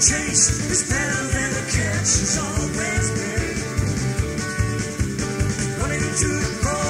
chase is better than a catch. It's always been running to the ball.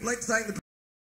I'd like to thank the